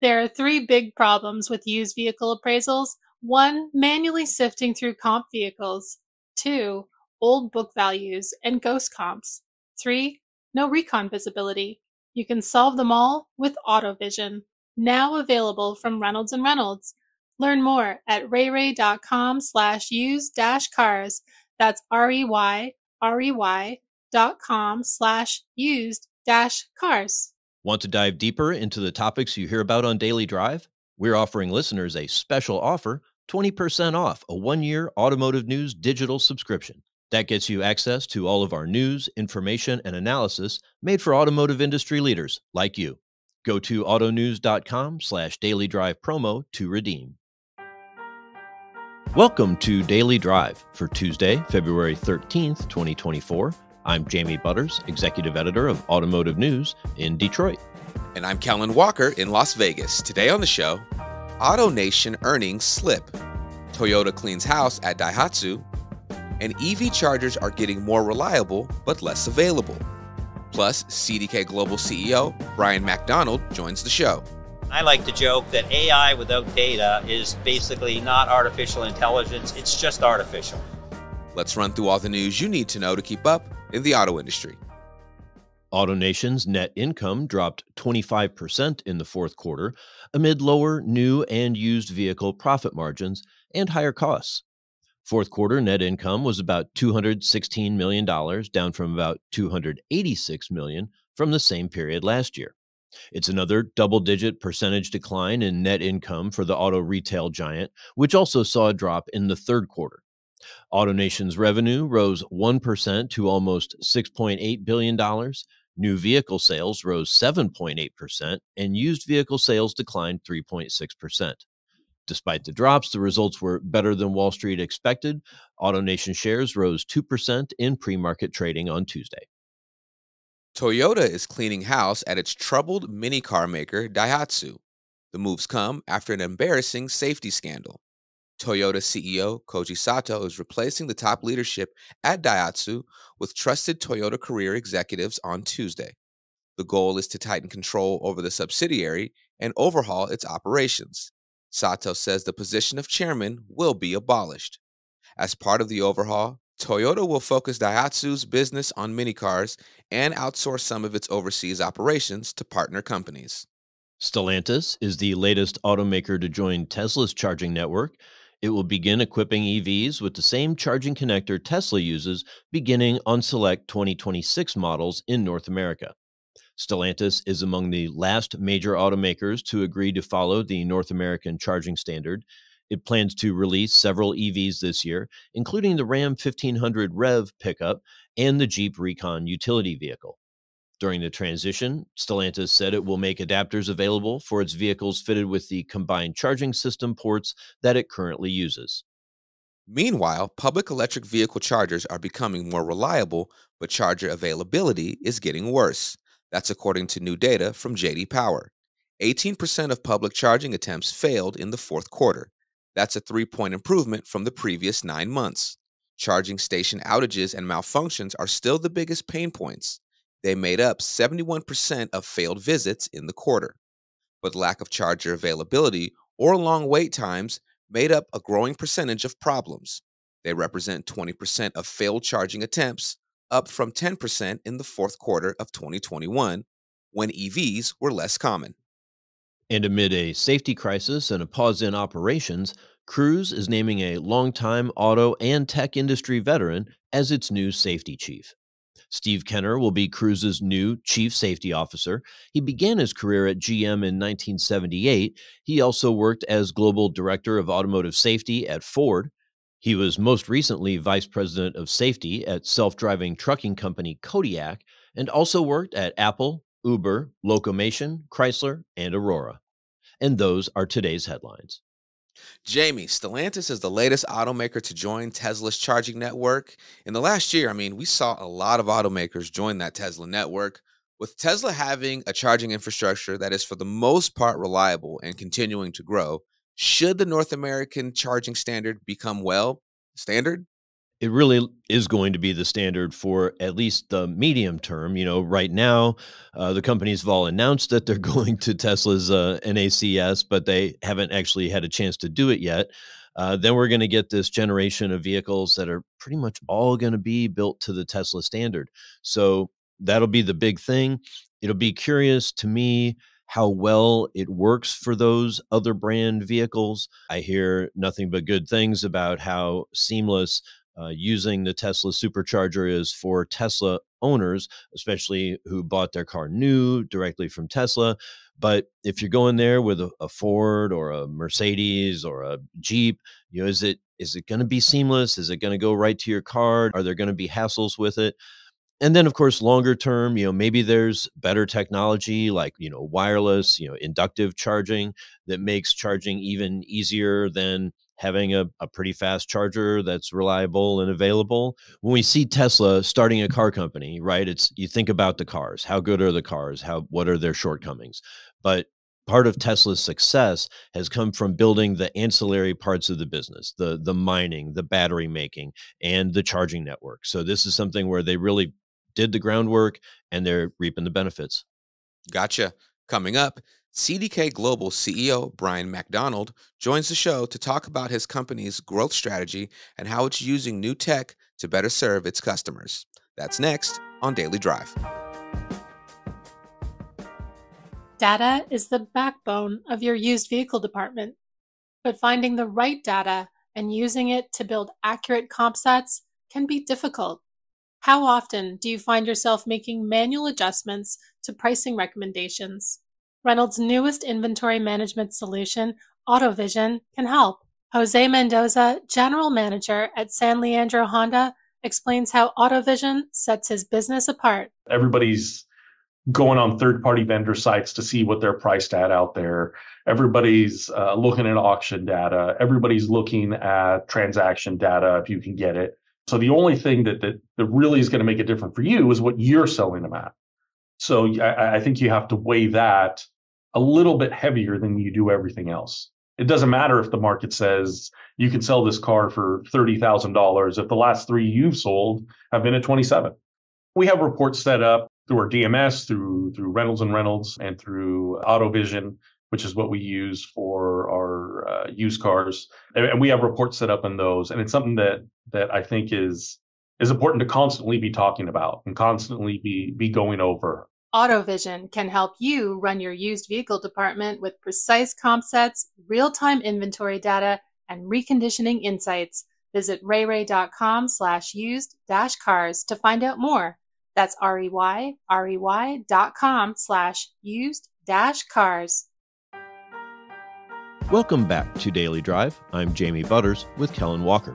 There are three big problems with used vehicle appraisals. One, manually sifting through comp vehicles. Two, old book values and ghost comps. Three, no recon visibility. You can solve them all with AutoVision, now available from Reynolds and Reynolds. Learn more at reyrey.com slash use dash cars. That's R-E-Y, R-E-Y dot com slash used dash cars. Want to dive deeper into the topics you hear about on Daily Drive? We're offering listeners a special offer 20% off a one year automotive news digital subscription. That gets you access to all of our news, information, and analysis made for automotive industry leaders like you. Go to autonews.com slash daily drive promo to redeem. Welcome to Daily Drive for Tuesday, February 13th, 2024. I'm Jamie Butters, Executive Editor of Automotive News in Detroit. And I'm Kellen Walker in Las Vegas. Today on the show, AutoNation earnings slip, Toyota cleans house at Daihatsu, and EV chargers are getting more reliable but less available. Plus, CDK Global CEO Brian MacDonald joins the show. I like to joke that AI without data is basically not artificial intelligence, it's just artificial. Let's run through all the news you need to know to keep up in the auto industry. AutoNation's net income dropped 25% in the fourth quarter amid lower new and used vehicle profit margins and higher costs. Fourth quarter net income was about $216 million, down from about 286 million from the same period last year. It's another double digit percentage decline in net income for the auto retail giant, which also saw a drop in the third quarter. AutoNation's revenue rose 1% to almost $6.8 billion. New vehicle sales rose 7.8%, and used vehicle sales declined 3.6%. Despite the drops, the results were better than Wall Street expected. AutoNation shares rose 2% in pre market trading on Tuesday. Toyota is cleaning house at its troubled mini car maker Daihatsu. The moves come after an embarrassing safety scandal. Toyota CEO Koji Sato is replacing the top leadership at Daihatsu with trusted Toyota career executives on Tuesday. The goal is to tighten control over the subsidiary and overhaul its operations. Sato says the position of chairman will be abolished. As part of the overhaul, Toyota will focus Daihatsu's business on minicars and outsource some of its overseas operations to partner companies. Stellantis is the latest automaker to join Tesla's charging network. It will begin equipping EVs with the same charging connector Tesla uses beginning on select 2026 models in North America. Stellantis is among the last major automakers to agree to follow the North American charging standard. It plans to release several EVs this year, including the Ram 1500 REV pickup and the Jeep Recon utility vehicle. During the transition, Stellantis said it will make adapters available for its vehicles fitted with the combined charging system ports that it currently uses. Meanwhile, public electric vehicle chargers are becoming more reliable, but charger availability is getting worse. That's according to new data from JD Power. 18% of public charging attempts failed in the fourth quarter. That's a three point improvement from the previous nine months. Charging station outages and malfunctions are still the biggest pain points. They made up 71% of failed visits in the quarter. But lack of charger availability or long wait times made up a growing percentage of problems. They represent 20% of failed charging attempts, up from 10% in the fourth quarter of 2021, when EVs were less common. And amid a safety crisis and a pause in operations, Cruise is naming a longtime auto and tech industry veteran as its new safety chief. Steve Kenner will be Cruise's new chief safety officer. He began his career at GM in 1978. He also worked as global director of automotive safety at Ford. He was most recently vice president of safety at self driving trucking company Kodiak and also worked at Apple, Uber, Locomation, Chrysler, and Aurora. And those are today's headlines. Jamie, Stellantis is the latest automaker to join Tesla's charging network. In the last year, I mean, we saw a lot of automakers join that Tesla network. With Tesla having a charging infrastructure that is for the most part reliable and continuing to grow, should the North American charging standard become well standard? It really is going to be the standard for at least the medium term. You know, right now, uh, the companies have all announced that they're going to Tesla's uh, NACS, but they haven't actually had a chance to do it yet. Uh, then we're going to get this generation of vehicles that are pretty much all going to be built to the Tesla standard. So that'll be the big thing. It'll be curious to me how well it works for those other brand vehicles. I hear nothing but good things about how seamless uh, using the Tesla supercharger is for Tesla owners, especially who bought their car new directly from Tesla. But if you're going there with a, a Ford or a Mercedes or a Jeep, you know, is it is it going to be seamless? Is it going to go right to your car? Are there going to be hassles with it? and then of course longer term you know maybe there's better technology like you know wireless you know inductive charging that makes charging even easier than having a, a pretty fast charger that's reliable and available when we see tesla starting a mm-hmm. car company right it's you think about the cars how good are the cars how what are their shortcomings but part of Tesla's success has come from building the ancillary parts of the business, the the mining, the battery making, and the charging network. So this is something where they really did the groundwork and they're reaping the benefits. Gotcha. Coming up, CDK Global CEO Brian MacDonald joins the show to talk about his company's growth strategy and how it's using new tech to better serve its customers. That's next on Daily Drive. Data is the backbone of your used vehicle department, but finding the right data and using it to build accurate comp sets can be difficult. How often do you find yourself making manual adjustments to pricing recommendations? Reynolds' newest inventory management solution, AutoVision, can help. Jose Mendoza, General Manager at San Leandro Honda, explains how AutoVision sets his business apart. Everybody's going on third party vendor sites to see what they're priced at out there. Everybody's uh, looking at auction data. Everybody's looking at transaction data if you can get it. So the only thing that that, that really is going to make it different for you is what you're selling them at. So I, I think you have to weigh that a little bit heavier than you do everything else. It doesn't matter if the market says you can sell this car for thirty thousand dollars if the last three you've sold have been at twenty seven. We have reports set up through our DMS, through through Reynolds and Reynolds, and through AutoVision which is what we use for our uh, used cars, and, and we have reports set up in those. And it's something that that I think is is important to constantly be talking about and constantly be be going over. AutoVision can help you run your used vehicle department with precise comp sets, real-time inventory data, and reconditioning insights. Visit reyrey.com slash used dash cars to find out more. That's R-E-Y, R-E-Y dot com slash used dash cars. Welcome back to Daily Drive. I'm Jamie Butters with Kellen Walker.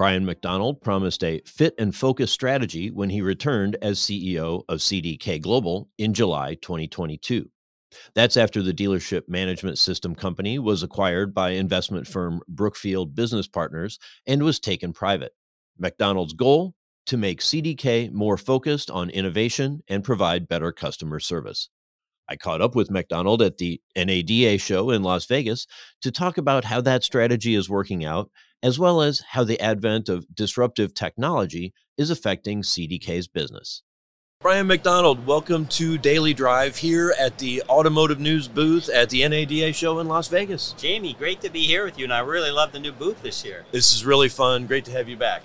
Brian MacDonald promised a fit and focus strategy when he returned as CEO of CDK Global in July 2022. That's after the dealership management system company was acquired by investment firm Brookfield Business Partners and was taken private. MacDonald's goal to make CDK more focused on innovation and provide better customer service. I caught up with MacDonald at the NADA show in Las Vegas to talk about how that strategy is working out, as well as how the advent of disruptive technology is affecting CDK's business. Brian MacDonald, welcome to Daily Drive here at the Automotive News booth at the NADA show in Las Vegas. Jamie, great to be here with you, and I really love the new booth this year. This is really fun. Great to have you back.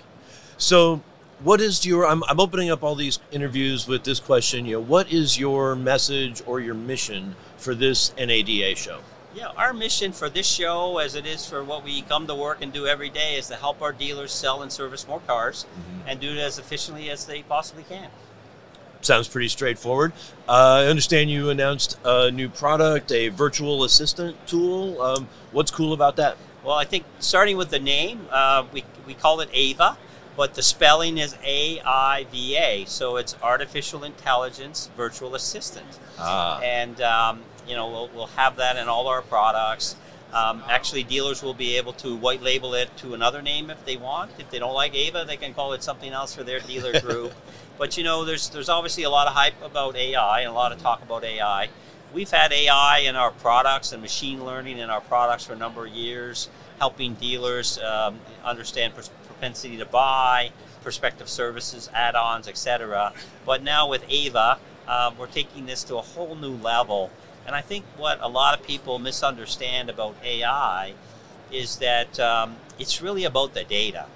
So, what is your I'm, I'm opening up all these interviews with this question you know what is your message or your mission for this nada show yeah our mission for this show as it is for what we come to work and do every day is to help our dealers sell and service more cars mm-hmm. and do it as efficiently as they possibly can sounds pretty straightforward uh, i understand you announced a new product a virtual assistant tool um, what's cool about that well i think starting with the name uh, we, we call it ava but the spelling is A I V A, so it's artificial intelligence virtual assistant. Ah. And um, you know we'll, we'll have that in all our products. Um, actually, dealers will be able to white label it to another name if they want. If they don't like Ava, they can call it something else for their dealer group. but you know, there's there's obviously a lot of hype about AI and a lot of talk about AI. We've had AI in our products and machine learning in our products for a number of years, helping dealers um, understand propensity to buy, prospective services, add-ons, etc. But now with Ava, um, we're taking this to a whole new level. And I think what a lot of people misunderstand about AI is that um, it's really about the data.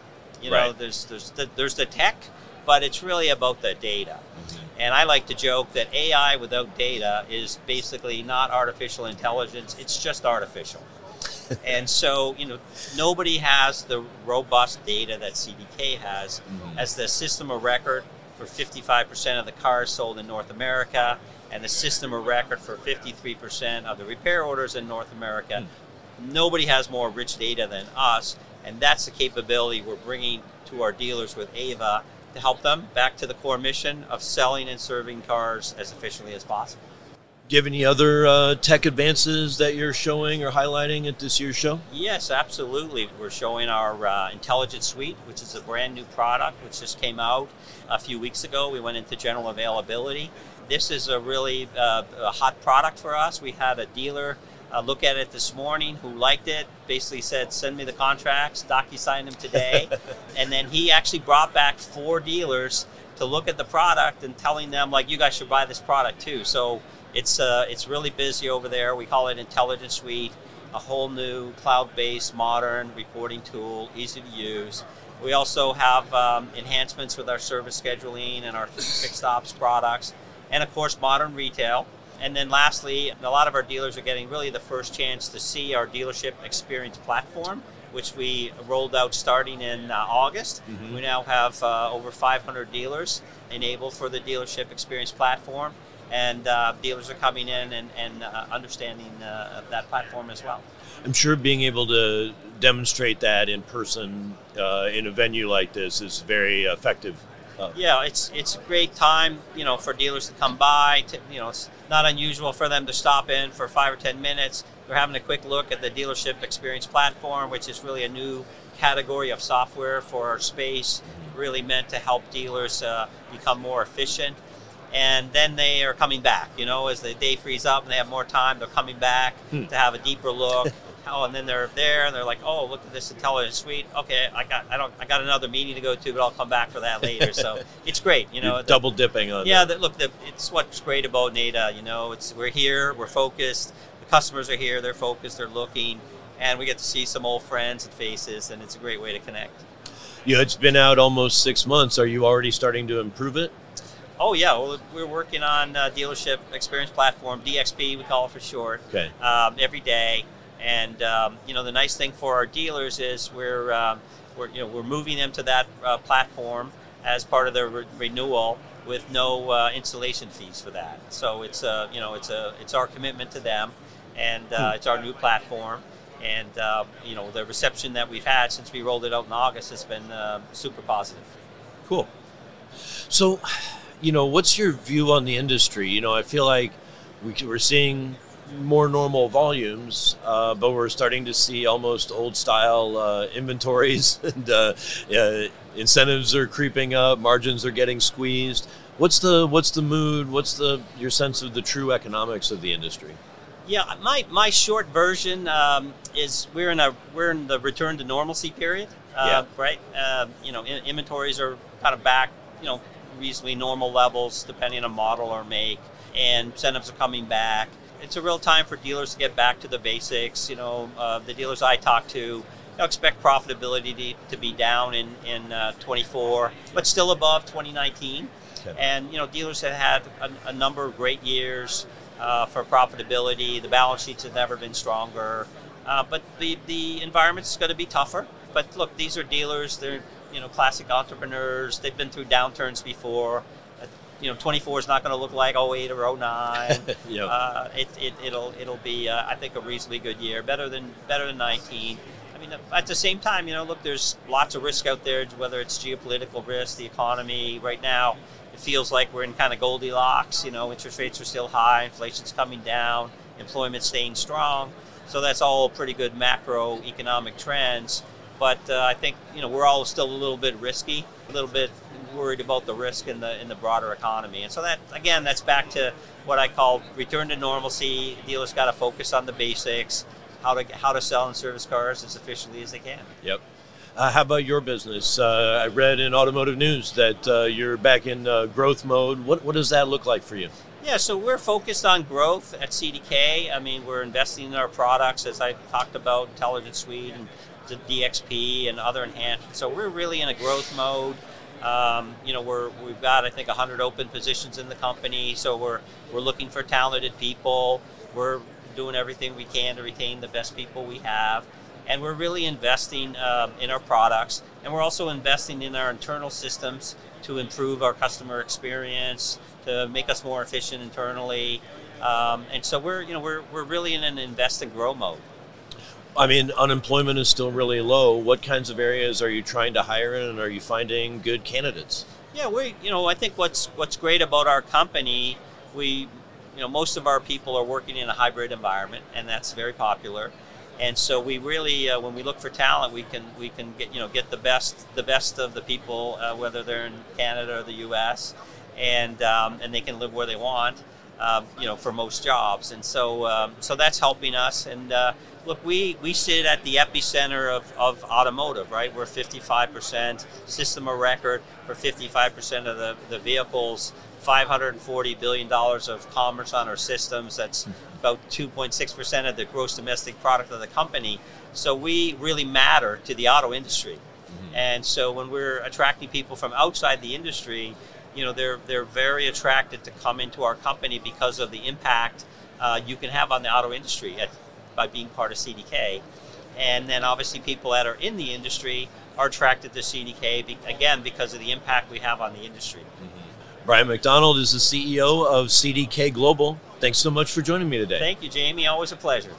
You know, Right. there's there's the, there's the tech, but it's really about the data. And I like to joke that AI without data is basically not artificial intelligence; it's just artificial. and so, you know, nobody has the robust data that CDK has as the system of record for 55% of the cars sold in North America and the system of record for 53% of the repair orders in North America. Hmm. Nobody has more rich data than us, and that's the capability we're bringing to our dealers with Ava to help them back to the core mission of selling and serving cars as efficiently as possible. Do you have any other uh, tech advances that you're showing or highlighting at this year's show? Yes, absolutely. We're showing our uh, Intelligent Suite, which is a brand new product which just came out a few weeks ago. We went into general availability. This is a really uh, a hot product for us. We had a dealer uh, look at it this morning who liked it, basically said, Send me the contracts, DocuSign them today. and then he actually brought back four dealers to look at the product and telling them, like, you guys should buy this product too. So it's, uh, it's really busy over there. We call it Intelligence Suite a whole new cloud-based, modern reporting tool, easy to use. We also have um, enhancements with our service scheduling and our fixed ops products, and of course, modern retail. And then lastly, a lot of our dealers are getting really the first chance to see our dealership experience platform, which we rolled out starting in uh, August. We now have uh, over 500 dealers enabled for the dealership experience platform, and uh, dealers are coming in and, and uh, understanding uh, that platform as well. I'm sure being able to demonstrate that in person uh, in a venue like this is very effective. Yeah, it's it's a great time, you know, for dealers to come by. To, you know, it's not unusual for them to stop in for five or ten minutes. They're having a quick look at the dealership experience platform, which is really a new category of software for our space, really meant to help dealers uh, become more efficient. And then they are coming back. You know, as the day frees up and they have more time, they're coming back Hmm. to have a deeper look. Oh, and then they're there and they're like, "Oh, look at this intelligent suite. Okay, I got I don't I got another meeting to go to, but I'll come back for that later." So it's great, you know. the- double dipping on yeah, the, look, the, it's what's great about NADA. You know, it's we're here, we're focused. The customers are here, they're focused, they're looking, and we get to see some old friends and faces, and it's a great way to connect. Yeah, it's been out almost six months. Are you already starting to improve it? Oh yeah, well, we're working on uh, dealership experience platform DXP, we call it for short. Okay. um, every day. And um, you know, the nice thing for our dealers is we're um, we're you know we're moving them to that uh, platform as part of their re- renewal with no uh, installation fees for that. So it's uh, you know it's a it's our commitment to them, and uh, it's our new platform. And uh, you know the reception that we've had since we rolled it out in August has been uh, super positive. Cool. So, you know, what's your view on the industry? You know, I feel like we, we're seeing more normal volumes, uh, but we're starting to see almost old style uh, inventories and uh, uh, incentives are creeping up, margins are getting squeezed. What's the what's the mood? What's the your sense of the true economics of the industry? Yeah, my, my short version um, is we're in a we're in the return to normalcy period. Uh, Right. Uh, you know, in, inventories are kind of back. You know, reasonably normal levels depending on model or make, and incentives are coming back. It's a real time for dealers to get back to the basics. You know, uh, the dealers I talk to expect profitability to, to be down in in uh, 24, but still above 2019. Okay. And you know, dealers have had a, a number of great years uh, for profitability. The balance sheets have never been stronger, uh, but the the environment's going to be tougher. But look, these are dealers. They're you know classic entrepreneurs. They've been through downturns before. Uh, you know, 24 is not going to look like 08 or 09. Yeah. Uh, it, it, it'll it'll be uh, I think a reasonably good year, better than better than 19. I mean, at the same time, you know, look, there's lots of risk out there, whether it's geopolitical risk, the economy. Right now, it feels like we're in kind of Goldilocks. You know, interest rates are still high, inflation's coming down, employment staying strong. So that's all pretty good macroeconomic trends. But uh, I think you know we're all still a little bit risky, a little bit worried about the risk in the in the broader economy. And so that again, that's back to what I call return to normalcy. Dealers got to focus on the basics, how to how to sell and service cars as efficiently as they can. Yep. Uh, how about your business? Uh, I read in Automotive News that uh, you're back in uh, growth mode. What, what does that look like for you? Yeah, so we're focused on growth at CDK. I mean, we're investing in our products, as I talked about, Intelligent Suite and the DXP and other enhancements. So we're really in a growth mode. Um, you know, we're we've got I think 100 open positions in the company, so we're we're looking for talented people. We're doing everything we can to retain the best people we have, and we're really investing um, in our products, and we're also investing in our internal systems to improve our customer experience, to make us more efficient internally, um, and so we're you know we're we're really in an invest and grow mode. I mean, unemployment is still really low. What kinds of areas are you trying to hire in, and are you finding good candidates? Yeah, we, you know, I think what's what's great about our company, we, you know, most of our people are working in a hybrid environment, and that's very popular. And so we really, uh, when we look for talent, we can we can get you know get the best the best of the people, uh, whether they're in Canada or the U.S. and um, and they can live where they want, uh, you know, for most jobs. And so um, so that's helping us. And uh, look, we, we sit at the epicenter of, of automotive, right? We're 55% system of record for 55% of the, the vehicles, $540 billion of commerce on our systems. That's about 2.6% of the gross domestic product of the company. So we really matter to the auto industry. Mm-hmm. And so when we're attracting people from outside the industry, you know, they're, they're very attracted to come into our company because of the impact uh, you can have on the auto industry. At, by being part of CDK. And then obviously people that are in the industry are attracted to CDK be- again because of the impact we have on the industry. Mm-hmm. Brian MacDonald is the CEO of CDK Global. Thanks so much for joining me today. Thank you, Jamie. Always a pleasure.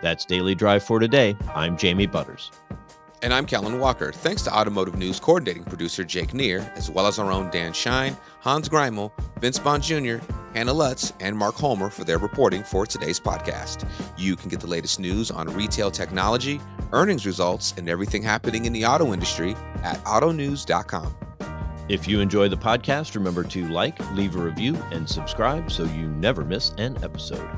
That's Daily Drive for today. I'm Jamie Butters. And I'm Kellen Walker. Thanks to Automotive News coordinating producer Jake Neher, as well as our own Dan Shine, Hans Greimel, Vince Bond Jr., Hannah Lutz, and Mark Holmer for their reporting for today's podcast. You can get the latest news on retail technology, earnings results, and everything happening in the auto industry at autonews.com. If you enjoy the podcast, remember to like, leave a review, and subscribe so you never miss an episode.